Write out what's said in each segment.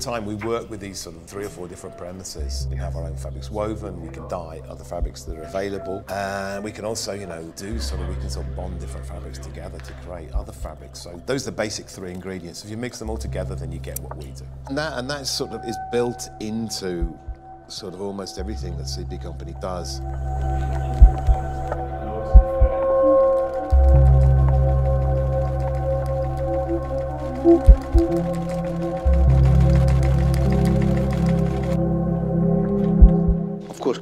time, we work with these sort of three or four different premises. We have our own fabrics woven, we can dye other fabrics that are available, and we can also, you know, do sort of, we can sort of bond different fabrics together to create other fabrics. So those are the basic three ingredients. If you mix them all together, then you get what we do. And that, and that sort of is built into sort of almost everything that CP Company does. Of course,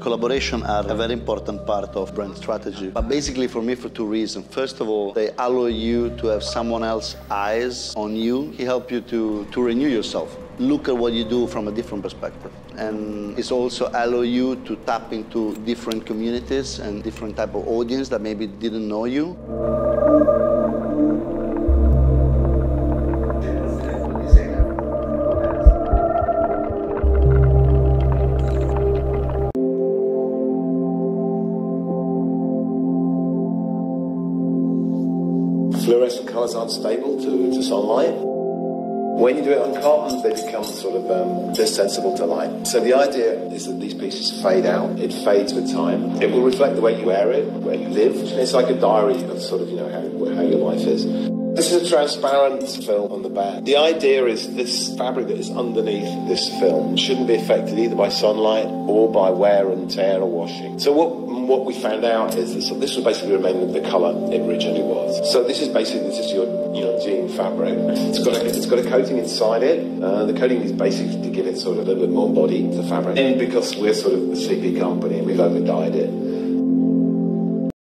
collaboration are a very important part of brand strategy. But basically for me for two reasons. First of all, they allow you to have someone else's eyes on you. He help you to, to renew yourself. Look at what you do from a different perspective. And it's also allow you to tap into different communities and different type of audience that maybe didn't know you. Fluorescent colours aren't stable to, to sunlight. When you do it on cotton, they become sort of um, sensible to light. So the idea is that these pieces fade out. It fades with time. It will reflect the way you wear it, where you live. It's like a diary of sort of, you know, how, how your life is. This is a transparent film on the back. The idea is this fabric that is underneath this film shouldn't be affected either by sunlight or by wear and tear or washing. So what what we found out is this, this will basically remain the colour it originally was. So this is basically this is your you know jean fabric. It's got a, it's got a coating inside it. Uh, the coating is basically to give it sort of a little bit more body to the fabric. And because we're sort of a CP Company, we've over dyed it.